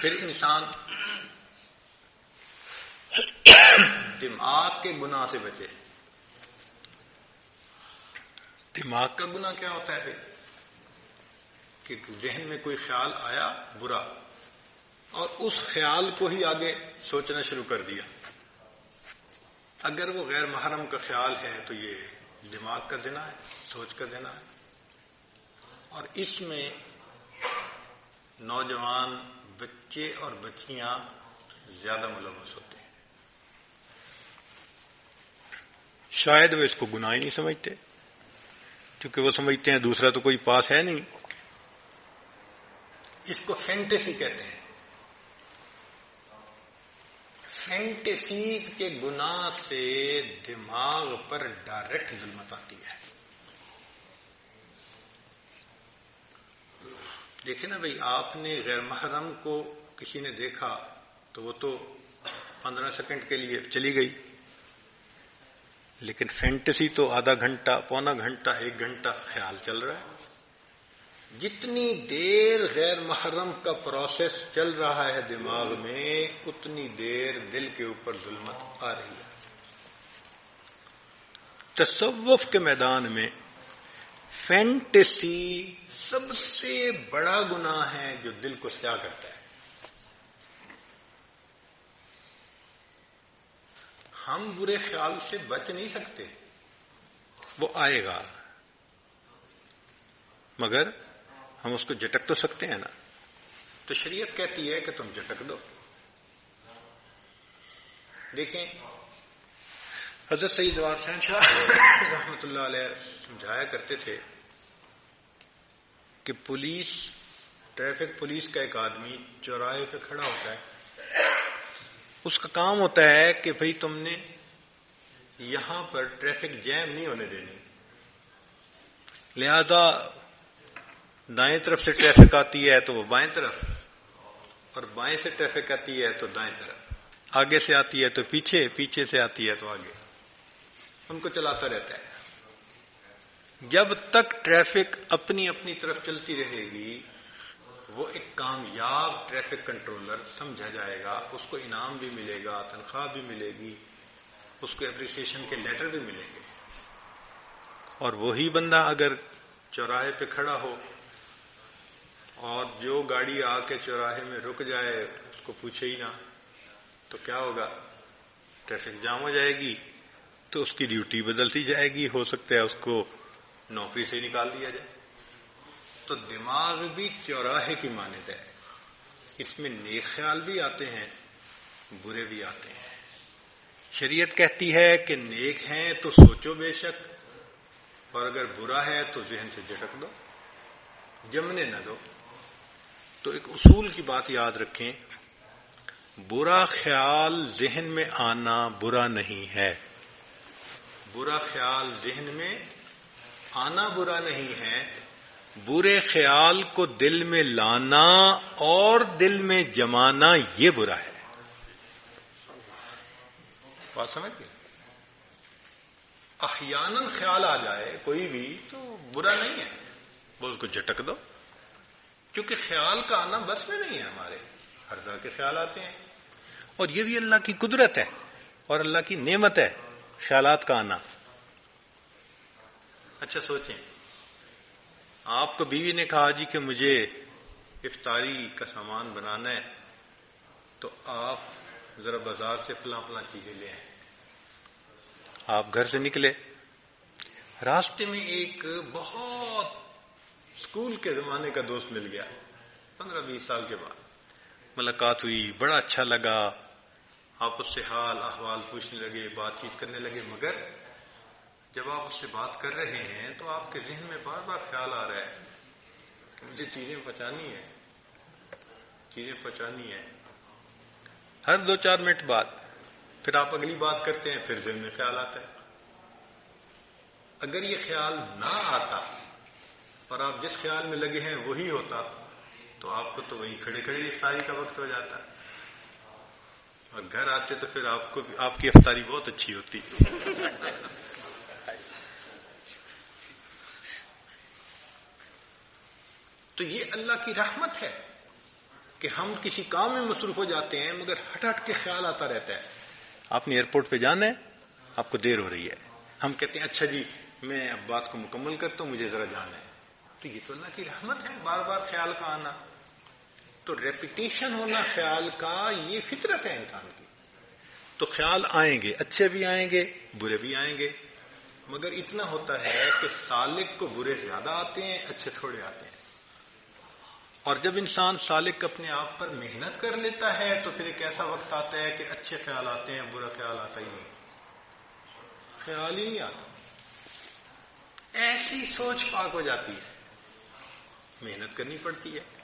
फिर इंसान दिमाग के गुनाह से बचे। दिमाग का गुना क्या होता है कि जहन में कोई ख्याल आया बुरा, और उस ख्याल को ही आगे सोचना शुरू कर दिया। अगर वो गैर महरम का ख्याल है तो ये दिमाग का देना है, सोच कर देना है। और इसमें नौजवान बच्चे और बच्चियाँ ज़्यादा मुलवस होते हैं। शायद वे इसको गुनाह ही नहीं समझते क्योंकि वो समझते हैं दूसरा तो कोई पास है नहीं। इसको फैंटेसी कहते हैं। फैंटेसी के गुनाह से दिमाग पर डायरेक्ट जुलमत आती है। देखे ना भाई, आपने गैर महरम को किसी ने देखा तो वो तो पंद्रह सेकंड के लिए चली गई। लेकिन फैंटेसी तो आधा घंटा, पौना घंटा, एक घंटा ख्याल चल रहा है। जितनी देर गैर महरम का प्रोसेस चल रहा है दिमाग में, उतनी देर दिल के ऊपर जुलमत आ रही है। तसव्वुफ के मैदान में फैंटेसी सबसे बड़ा गुनाह है जो दिल को स्या करता है। हम बुरे ख्याल से बच नहीं सकते। वो आएगा। मगर हम उसको झटक तो सकते हैं ना। तो शरीयत कहती है कि तुम झटक दो। देखें हज़रत सईद वारसैन शाह रहमत समझाया करते थे कि पुलिस, ट्रैफ़िक पुलिस का एक आदमी चौराहे पे खड़ा होता है। उसका काम होता है कि भाई तुमने यहाँ पर ट्रैफ़िक जैम नहीं होने देनी। लिहाजा दाएँ तरफ़ से ट्रैफ़िक आती है तो वो बाएँ तरफ़, और बाएँ से ट्रैफ़िक आती है तो दाएँ तरफ़। आगे से आती है तो पीछे पीछे से आती है तो आगे। उनको चलाता रहता है। जब तक ट्रैफ़िक अपनी अपनी तरफ़ चलती रहेगी, वो एक कामयाब ट्रैफ़िक कंट्रोलर समझा जाएगा, उसको इनाम भी मिलेगा, तनख्वाह भी मिलेगी, उसको एप्रिसिएशन के लेटर भी मिलेंगे। और वही बंदा अगर चौराहे पे खड़ा हो और जो गाड़ी आके चौराहे में रुक जाए, उसको पूछे ही ना तो क्या होगा? ट्रैफ़िक जाम हो जाएगी। तो उसकी ड्यूटी बदलती जाएगी, हो सकता है उसको नौकरी से निकाल दिया जाए। तो दिमाग भी चौराहे की मान्यता है। इसमें नेक ख्याल भी आते हैं, बुरे भी आते हैं। शरीयत कहती है कि नेक है तो सोचो बेशक, और अगर बुरा है तो जहन से झटक दो, जमने न दो। तो एक उसूल की बात याद रखें, बुरा ख्याल जहन में आना बुरा नहीं है। बुरा ख्याल जहन में आना बुरा नहीं है, बुरे ख्याल को दिल में लाना और दिल में जमाना ये बुरा है। बात समझ गए अहियानन ख्याल आ जाए कोई भी तो बुरा नहीं है। वो उसको झटक दो। क्योंकि ख्याल का आना बस में नहीं है हमारे। हर तरह के ख्याल आते हैं। और ये भी अल्लाह की कुदरत है और अल्लाह की नेमत है। ख्यालात का आना। अच्छा सोचें। आपको बीवी ने कहा जी कि मुझे इफ्तारी का सामान बनाना है तो आप जरा बाज़ार से फला फला चीज़ें ले आए। आप घर से निकले। रास्ते में एक बहुत स्कूल के जमाने का दोस्त मिल गया, पंद्रह बीस साल के बाद। मुलाकात हुई, बड़ा अच्छा लगा। आप उससे हाल अहवाल पूछने लगे, बातचीत करने लगे, मगर जब आप उससे बात कर रहे हैं तो आपके जहन में बार बार ख्याल आ रहा है कि मुझे चीज़ें पहचानी है। चीज़ें पहचानी है। हर दो चार मिनट बाद फिर आप अगली बात करते हैं, फिर जहन में ख्याल आता है। अगर ये ख्याल ना आता और आप जिस ख्याल में लगे हैं, वही होता तो आपको तो वही खड़े खड़े इफ्तारी का वक्त हो जाता। और घर आते तो फिर आपको आपकी इफ्तारी बहुत अच्छी होती। तो ये अल्लाह की रहमत है कि हम किसी काम में मसरूफ हो जाते हैं, मगर हट हट के ख्याल आता रहता है। आपने एयरपोर्ट पे जाना है, आपको देर हो रही है। हम कहते हैं अच्छा जी, मैं अब बात को मुकम्मल करता हूँ, मुझे जरा जाना है। तो ये तो अल्लाह की रहमत है बार बार ख्याल का आना। तो रेपिटेशन होना, ख्याल का, ये फितरत है इंसान की। तो ख्याल आएँगे, अच्छे भी आएँगे, बुरे भी आएँगे। मगर इतना होता है कि सालिक को बुरे ज़्यादा आते हैं, अच्छे थोड़े आते हैं। और जब इंसान सालिक अपने आप पर मेहनत कर लेता है तो फिर एक ऐसा वक्त आता है कि अच्छे ख्याल आते हैं, बुरा ख्याल आता ही नहीं। ख्याल ही नहीं आता। ऐसी सोच पाक हो जाती है। मेहनत करनी पड़ती है।